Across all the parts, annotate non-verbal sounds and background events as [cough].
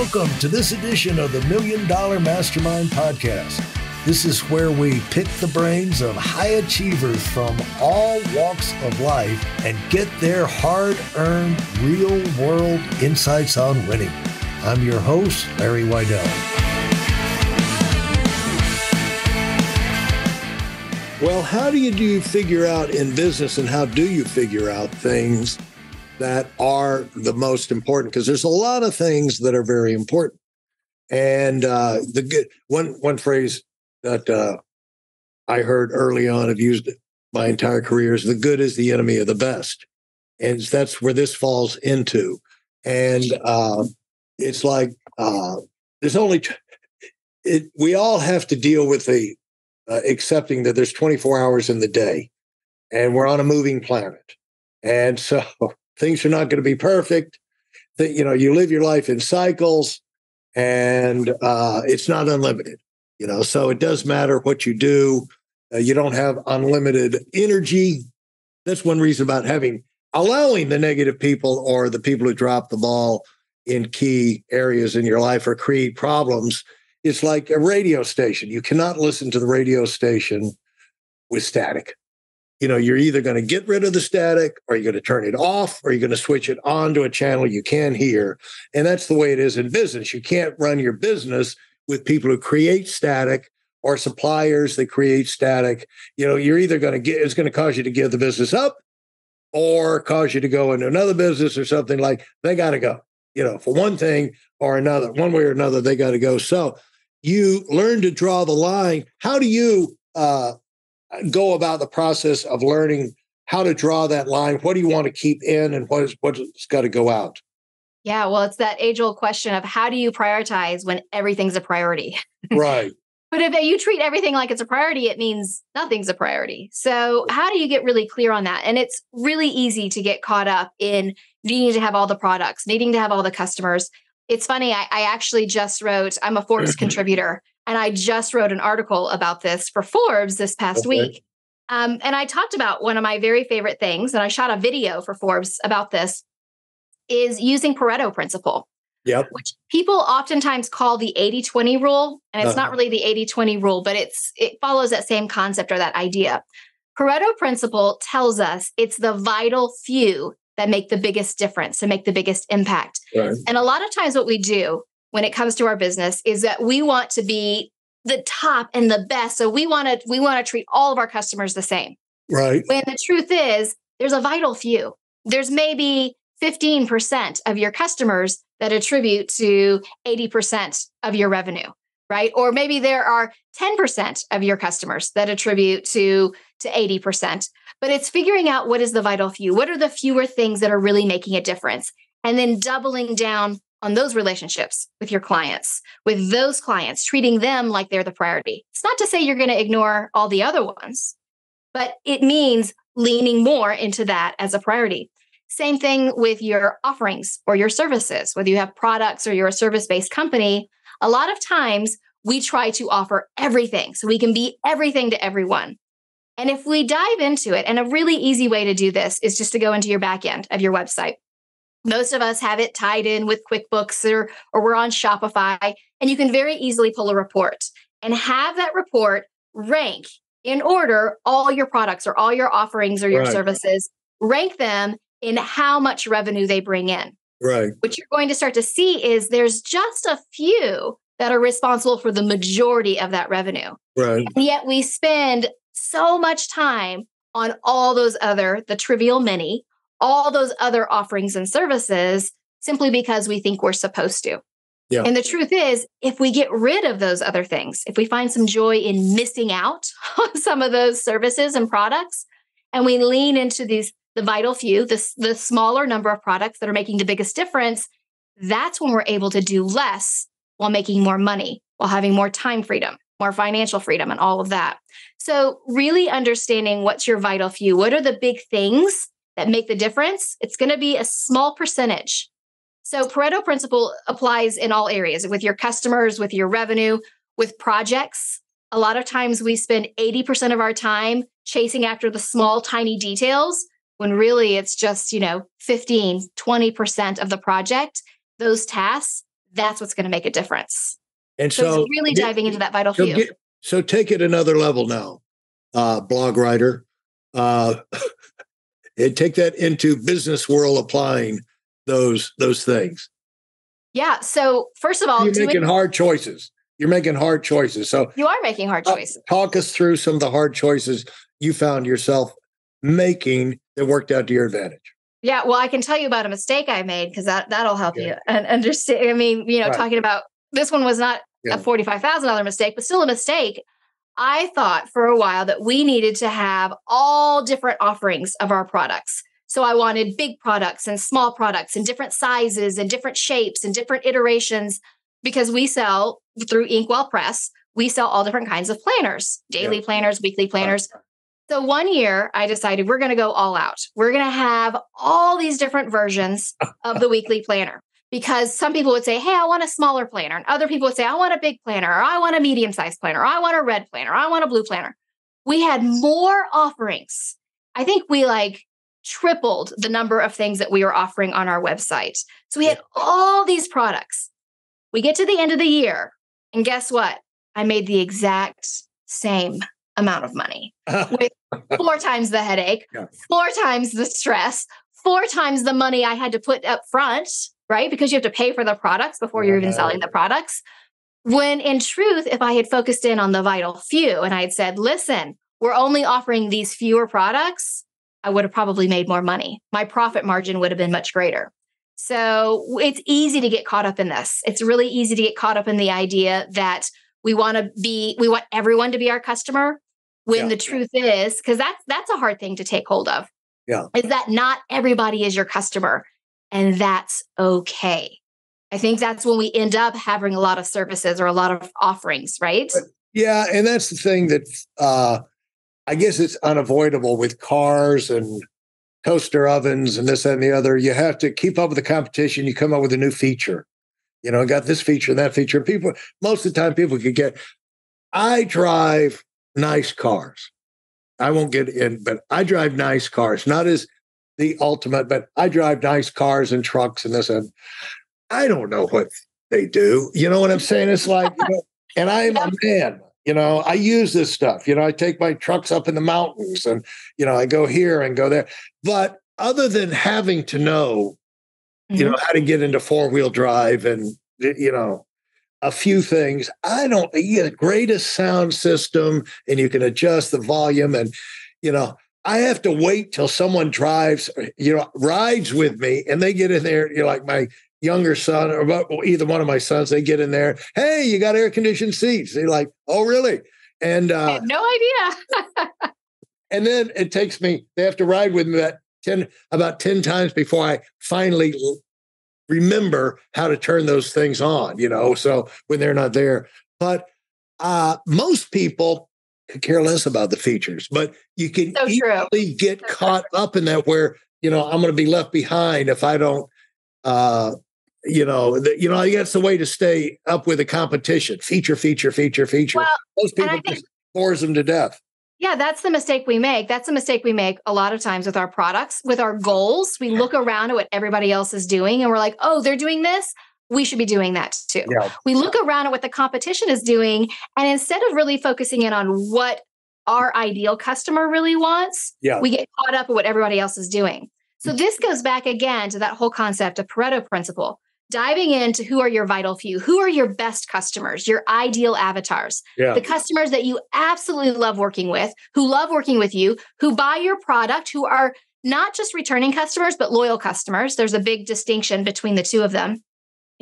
Welcome to this edition of the Million Dollar Mastermind Podcast. This is where we pick the brains of high achievers from all walks of life and get their hard earned, real world insights on winning. I'm your host, Larry Weidel. Well, how do you do you figure out in business and how do you figure out things that are the most important because there's a lot of things that are very important. And uh, the good one one phrase that uh, I heard early on, I've used my entire career is the good is the enemy of the best, and that's where this falls into. And uh, it's like uh, there's only it. We all have to deal with the uh, accepting that there's 24 hours in the day, and we're on a moving planet, and so things are not going to be perfect. That you know, you live your life in cycles, and uh, it's not unlimited. You know, so it does matter what you do. Uh, you don't have unlimited energy. That's one reason about having allowing the negative people or the people who drop the ball in key areas in your life or create problems. It's like a radio station. You cannot listen to the radio station with static you know, you're either going to get rid of the static or you're going to turn it off or you're going to switch it on to a channel you can hear. And that's the way it is in business. You can't run your business with people who create static or suppliers that create static. You know, you're either going to get, it's going to cause you to give the business up or cause you to go into another business or something like they got to go, you know, for one thing or another, one way or another, they got to go. So you learn to draw the line. How do you, uh, go about the process of learning how to draw that line? What do you want to keep in and what is what's got to go out? Yeah, well, it's that age old question of how do you prioritize when everything's a priority? Right. [laughs] but if you treat everything like it's a priority, it means nothing's a priority. So, how do you get really clear on that? And it's really easy to get caught up in needing to have all the products, needing to have all the customers. It's funny, I, I actually just wrote, I'm a Forbes [laughs] contributor, and I just wrote an article about this for Forbes this past okay. week. Um, and I talked about one of my very favorite things, and I shot a video for Forbes about this, is using Pareto principle. Yep. Which people oftentimes call the 80-20 rule. And it's uh-huh. not really the 80-20 rule, but it's it follows that same concept or that idea. Pareto principle tells us it's the vital few that make the biggest difference and make the biggest impact. Right. And a lot of times what we do when it comes to our business is that we want to be the top and the best. So we want to we want to treat all of our customers the same. Right. When the truth is there's a vital few. There's maybe 15% of your customers that attribute to 80% of your revenue, right? Or maybe there are 10% of your customers that attribute to to 80%. But it's figuring out what is the vital few. What are the fewer things that are really making a difference? And then doubling down on those relationships with your clients, with those clients, treating them like they're the priority. It's not to say you're going to ignore all the other ones, but it means leaning more into that as a priority. Same thing with your offerings or your services, whether you have products or you're a service based company. A lot of times we try to offer everything so we can be everything to everyone. And if we dive into it, and a really easy way to do this is just to go into your back end of your website most of us have it tied in with QuickBooks or, or we're on Shopify, and you can very easily pull a report and have that report rank in order all your products or all your offerings or your right. services, rank them in how much revenue they bring in. Right. What you're going to start to see is there's just a few that are responsible for the majority of that revenue. Right. And yet we spend so much time on all those other, the trivial many, all those other offerings and services simply because we think we're supposed to. Yeah. And the truth is, if we get rid of those other things, if we find some joy in missing out [laughs] on some of those services and products, and we lean into these the vital few, the, the smaller number of products that are making the biggest difference, that's when we're able to do less while making more money, while having more time freedom, more financial freedom, and all of that. So, really understanding what's your vital few, what are the big things that make the difference, it's going to be a small percentage. So Pareto principle applies in all areas with your customers, with your revenue, with projects. A lot of times we spend 80% of our time chasing after the small, tiny details when really it's just, you know, 15, 20% of the project. Those tasks, that's what's going to make a difference. And So, so, really get- diving into that vital so, few. get- so take it another level now, uh, blog writer. Uh, [laughs] and take that into business world, applying those those things. yeah. So first of all, You're making hard choices. You're making hard choices. So you are making hard choices. talk us through some of the hard choices you found yourself making that worked out to your advantage. Yeah, well, I can tell you about a mistake I made because that that'll help Okay. you and understand. I mean, you know, Right. talking about this one was not Yeah. a forty-five thousand dollar mistake, but still a mistake. I thought for a while that we needed to have all different offerings of our products. So I wanted big products and small products and different sizes and different shapes and different iterations because we sell through Inkwell Press. We sell all different kinds of planners, daily planners, weekly planners. So one year I decided we're going to go all out. We're going to have all these different versions of the weekly planner because some people would say, Hey, I want a smaller planner. And other people would say, I want a big planner, or I want a medium sized planner, or I want a red planner, or I want a blue planner. We had more offerings. I think we like tripled the number of things that we were offering on our website. So we had all these products. We get to the end of the year, and guess what? I made the exact same amount of money [laughs] with four times the headache, four times the stress, four times the money I had to put up front, right? Because you have to pay for the products before you're even selling the products. When in truth, if I had focused in on the vital few and I had said, listen, we're only offering these fewer products, I would have probably made more money. My profit margin would have been much greater. So it's easy to get caught up in this. It's really easy to get caught up in the idea that we want to be, we want everyone to be our customer when Yeah. the truth is because that's that's a hard thing to take hold of Yeah. is that not everybody is your customer and that's okay i think that's when we end up having a lot of services or a lot of offerings right Yeah, and that's the thing that uh, I guess it's unavoidable with cars and toaster ovens and this that, and the other. You have to keep up with the competition. You come up with a new feature. You know, I got this feature and that feature. People most of the time people could get. I drive nice cars. I won't get in, but I drive nice cars. Not as the ultimate, but I drive nice cars and trucks and this and I don't know what they do. You know what I'm saying? It's like, you know, [laughs] and I'm a man. You know, I use this stuff. You know, I take my trucks up in the mountains and, you know, I go here and go there. But other than having to know, you know, mm-hmm. how to get into four wheel drive and, you know, a few things, I don't, you get the greatest sound system and you can adjust the volume. And, you know, I have to wait till someone drives, you know, rides with me and they get in there, you know, like my younger son or either one of my sons, they get in there. Hey, you got air conditioned seats. They're like, oh, really? And I uh, had no idea [laughs] and then it takes me. They have to ride with me about ten about ten times before I finally remember how to turn those things on. You know, so when they're not there, but uh, most people care less about the features. But you can So easily get So true. caught up in that where you know I'm going to be left behind if I don't. Uh, you know, the, you know, that's the way to stay up with the competition. Feature, feature, feature, feature. well Most people think- just bores them to death. Yeah, that's the mistake we make. That's the mistake we make a lot of times with our products, with our goals. We look around at what everybody else is doing and we're like, oh, they're doing this. We should be doing that too. Yeah. We look around at what the competition is doing. And instead of really focusing in on what our ideal customer really wants, Yeah. we get caught up with what everybody else is doing. So mm. this goes back again to that whole concept of Pareto principle. Diving into who are your vital few, who are your best customers, your ideal avatars Yeah. the customers that you absolutely love working with, who love working with you, who buy your product, who are not just returning customers, but loyal customers. There's a big distinction between the two of them.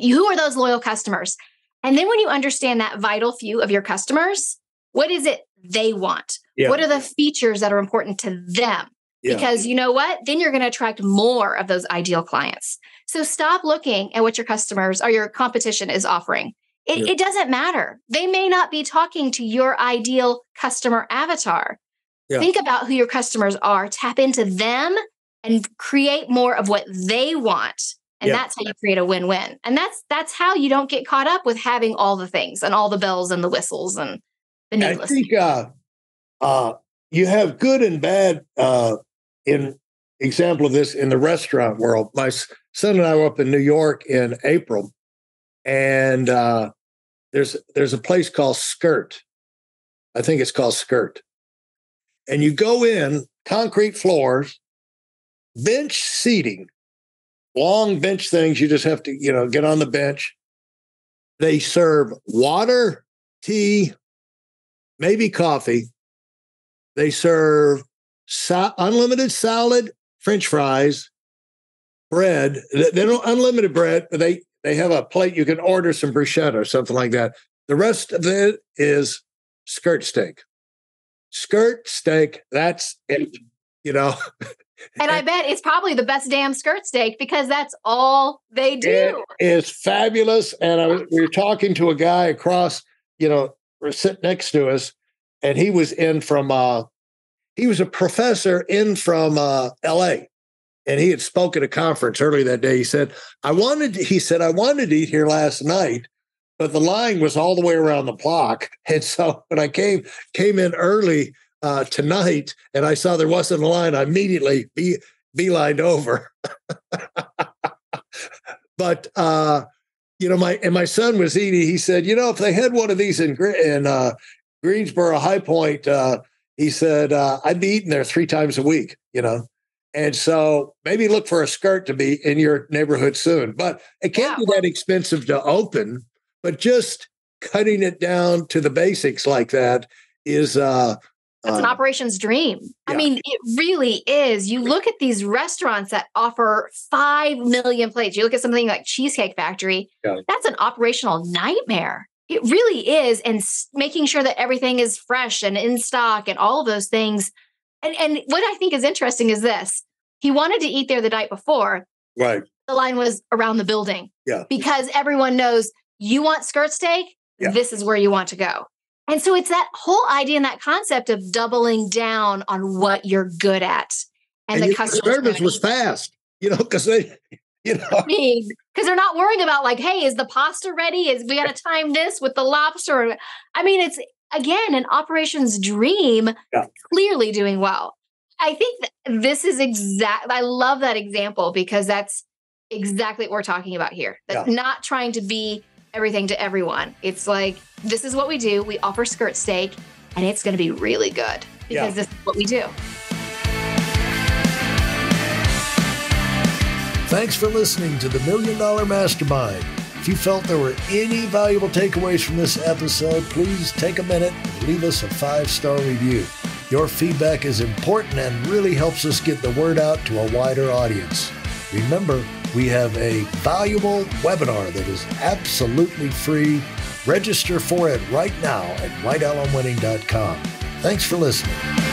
Who are those loyal customers? And then when you understand that vital few of your customers, what is it they want? Yeah. What are the features that are important to them? Yeah. Because you know what? Then you're going to attract more of those ideal clients. So stop looking at what your customers or your competition is offering. It, Yeah. it doesn't matter. They may not be talking to your ideal customer avatar. Think about who your customers are, tap into them, and create more of what they want. And Yeah. that's how you create a win-win. And that's that's how you don't get caught up with having all the things and all the bells and the whistles and the needless I think uh, uh, you have good and bad uh, in example of this in the restaurant world. My son and I were up in New York in April, and uh, there's there's a place called Skirt. I think it's called Skirt, and you go in concrete floors, bench seating, long bench things. You just have to you know get on the bench. They serve water, tea, maybe coffee. They serve unlimited salad, French fries, bread. They don't unlimited bread, but they they have a plate you can order some bruschetta or something like that. The rest of it is skirt steak. Skirt steak, that's it. You know. [laughs] And I bet it's probably the best damn skirt steak because that's all they do. It is fabulous. And I we were talking to a guy across, you know, we're sitting next to us, and he was in from uh he was a professor in from uh LA and he had spoken at a conference earlier that day. He said, I wanted, to, he said, I wanted to eat here last night, but the line was all the way around the block. [laughs] And so when I came, came in early uh, tonight and I saw there wasn't a line, I immediately be beelined over. [laughs] but uh, you know, my and my son was eating. He said, you know, if they had one of these in in uh, Greensboro High Point, uh, he said uh, I'd be eating there three times a week. You know, and so maybe look for a skirt to be in your neighborhood soon. But it can't be that expensive to open, but just cutting it down to the basics like that is uh that's an um, operations dream. Yeah. I mean, it really is. You look at these restaurants that offer 5 million plates. You look at something like Cheesecake Factory, yeah. that's an operational nightmare. It really is. And making sure that everything is fresh and in stock and all of those things and and what I think is interesting is this: he wanted to eat there the night before. Right. The line was around the building. Yeah. Because everyone knows you want skirt steak. Yeah. This is where you want to go. And so it's that whole idea and that concept of doubling down on what you're good at. And, and the customer service was fast, you know, because they, [laughs] you know, I mean, because they're not worrying about like, hey, is the pasta ready? Is we got to time this with the lobster? I mean, it's again, an operations dream, yeah. clearly doing well. I think this is exact. I love that example because that's exactly what we're talking about here. That's yeah. not trying to be everything to everyone. It's like this is what we do. We offer skirt steak, and it's going to be really good because yeah. this is what we do. Thanks for listening to the Million Dollar Mastermind. If you felt there were any valuable takeaways from this episode, please take a minute and leave us a five star review. Your feedback is important and really helps us get the word out to a wider audience. Remember, we have a valuable webinar that is absolutely free. Register for it right now at whitealumwinning.com. Thanks for listening.